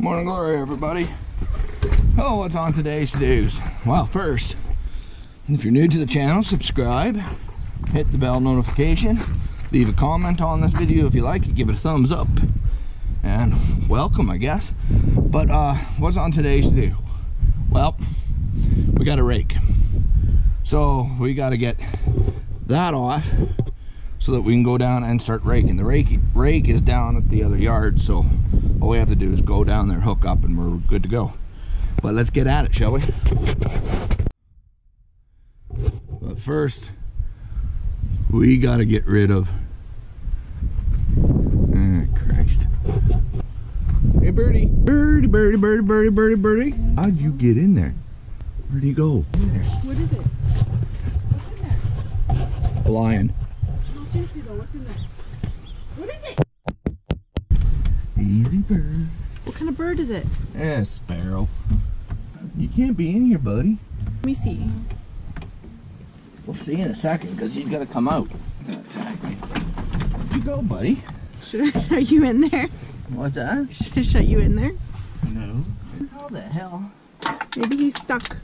Morning glory, everybody. Oh, what's on today's news? Well, first, if you're new to the channel, subscribe, hit the bell notification, leave a comment on this video if you like it, give it a thumbs up, and welcome, I guess. But uh, what's on today's news? Well, we got a rake. So we got to get that off so that we can go down and start raking. The rake, rake is down at the other yard, so all we have to do is go down there, hook up, and we're good to go. But let's get at it, shall we? But first, we got to get rid of... Oh, Christ. Hey, birdie. Birdie, birdie, birdie, birdie, birdie, birdie. How'd you get in there? Where'd he go? What is it? What's in there? A lion. No, seriously though, what's in there? What is it? Easy bird. What kind of bird is it? Yeah, sparrow. You can't be in here, buddy. Let me see. We'll see in a second, because he's got to come out. Gonna attack me. Where'd you go, buddy? Should I shut you in there? What's that? Should I shut you in there? No. How the hell? Maybe he's stuck.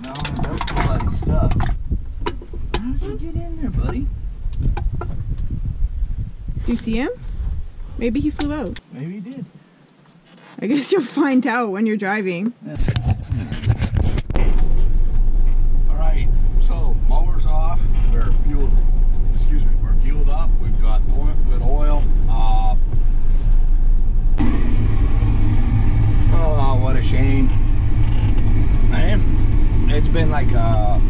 No, that's bloody stuff. How'd you get in there, buddy? Do you see him? Maybe he flew out. Maybe he did. I guess you'll find out when you're driving. All right, so mower's off. We're fueled. Excuse me. We're fueled up. We've got oil, good oil. Uh, oh, what a shame, man! It's been like a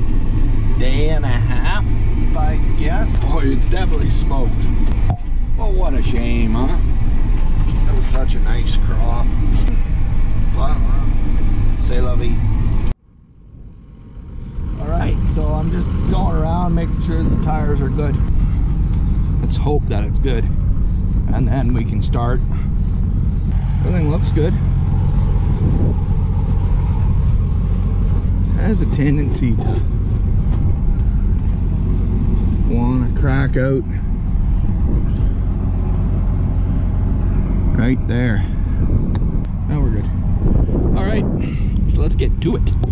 day and a half, I guess. Boy, it's definitely smoked. Well, what a shame, huh? That was such a nice crop. Wow, wow. Say lovey. Alright, so I'm just going around making sure the tires are good. Let's hope that it's good. And then we can start. Everything looks good. This has a tendency to want to crack out. Right there. Now we're good. Alright, so let's get to it.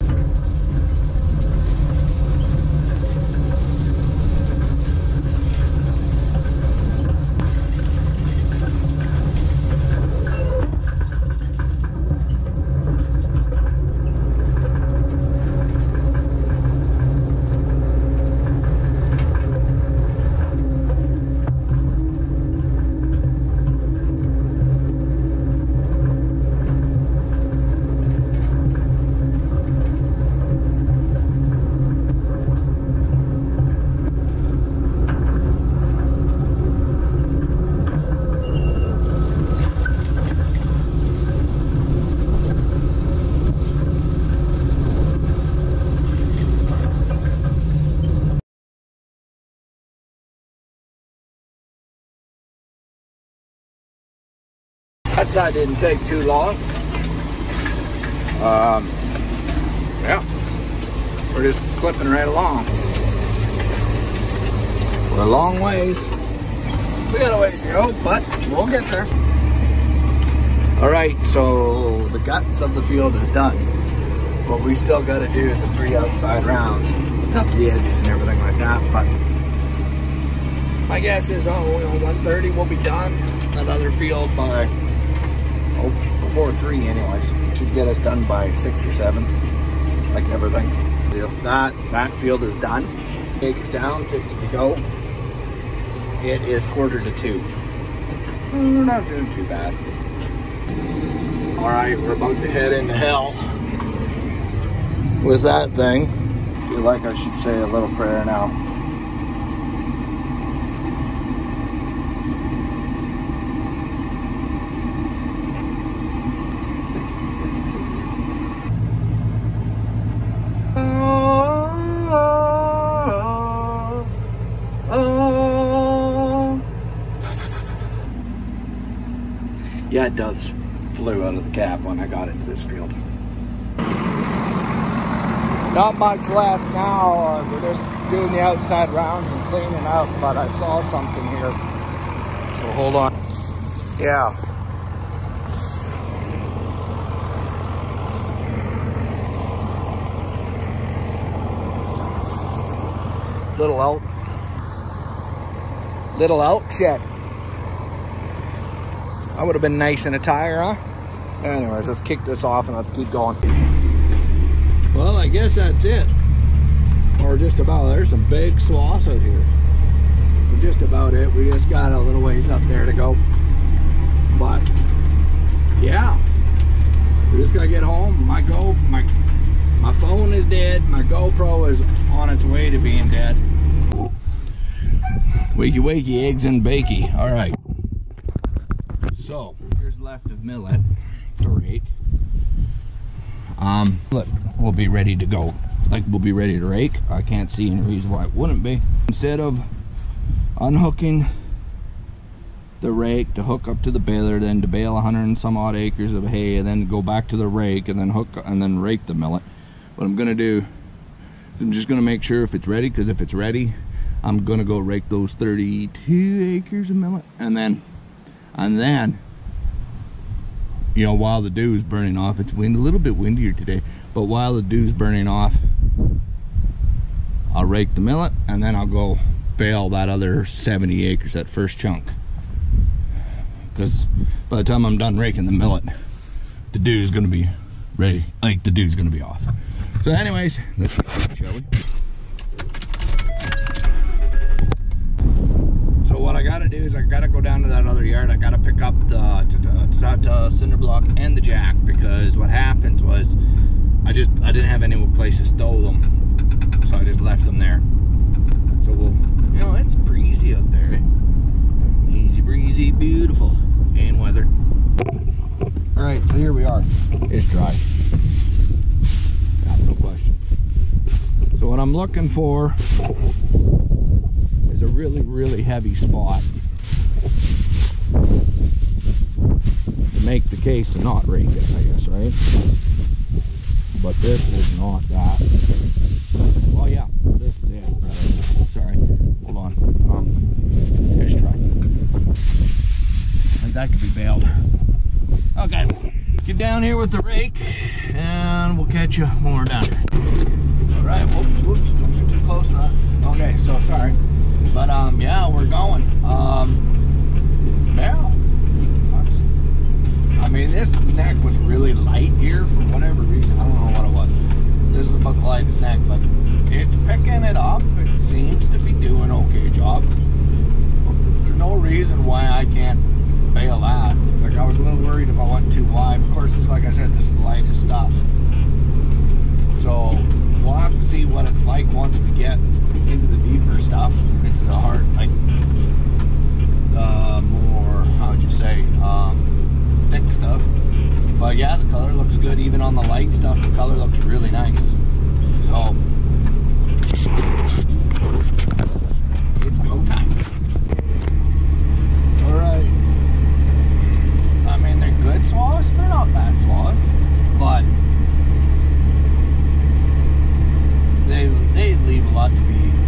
That didn't take too long. Um, yeah, we're just clipping right along. We're a long ways. We got a ways to go, but we'll get there. All right, so the guts of the field is done. What we still got to do the three outside rounds, top the edges and everything like that. But my guess is, oh, you know, 1:30 we'll be done. That other field by oh, before three anyways. Should get us done by six or seven, like everything. That, that field is done. Take it down, take it to go. It is quarter to two. Mm, we're not doing too bad. All right, we're about to head into hell with that thing. feel like I should say a little prayer now. Yeah, doves. Flew out of the cab when I got into this field. Not much left now. Uh, we're just doing the outside rounds and cleaning up, but I saw something here. So hold on. Yeah. Little elk. Little elk check. That would have been nice in a tire, huh? Anyways, let's kick this off and let's keep going. Well, I guess that's it. Or just about. There's some big swaths out here. But just about it. We just got a little ways up there to go. But yeah, we just gotta get home. My go, my my phone is dead. My GoPro is on its way to being dead. Wakey wakey, eggs and bakey. All right. So here's left of millet to rake. Um, look, we'll be ready to go. Like we'll be ready to rake. I can't see any reason why it wouldn't be. Instead of unhooking the rake to hook up to the baler, then to bale a hundred and some odd acres of hay, and then go back to the rake and then hook and then rake the millet. What I'm gonna do is I'm just gonna make sure if it's ready, because if it's ready, I'm gonna go rake those 32 acres of millet, and then and then you know while the dew is burning off, it's wind a little bit windier today, but while the dew's burning off, I'll rake the millet, and then I'll go bale that other 70 acres, that first chunk because by the time I'm done raking the millet, the dew is gonna be ready. Like the dew's gonna be off. So, anyways, let's shall we? So what I gotta do is I gotta go down to that other yard. I gotta pick up the cinder block and the jack because what happened was I just I didn't have any place to stow them, so I just left them there. So we'll, you know, it's breezy out there. Easy breezy, beautiful, and weather. All right, so here we are. It's dry. No question. So what I'm looking for a really, really heavy spot to make the case to not rake it, I guess, right? But this is not that. Well, yeah, this is it. Right? Sorry, hold on. Um, let's try. Like that could be baled. Okay, get down here with the rake, and we'll catch you when we're down here. All right, whoops, whoops, don't get too close now. Okay, so sorry, but um, yeah, we're going. Um, yeah. I mean, this neck was really light here for whatever reason. I don't know what it was. This is about the lightest neck, but it's picking it up. It seems to be doing okay job. No reason why I can't bale that. Like I was a little worried if I went too wide. Of course, this, like I said, this is the lightest stuff. So we'll have to see what it's like once we get into the deeper stuff, the heart, like the more, how would you say, um, thick stuff. But yeah, the color looks good. Even on the light stuff, the color looks really nice. So it's go time. All right. I mean, they're good swallows. They're not bad swallows, but they they leave a lot to be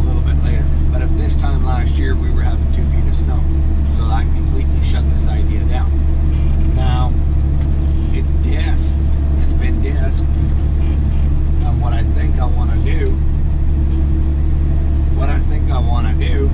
a little bit later. But at this time last year, we were having two feet of snow. So I completely shut this idea down. Now, it's disked. It's been disked. And what I think I want to do, what I think I want to do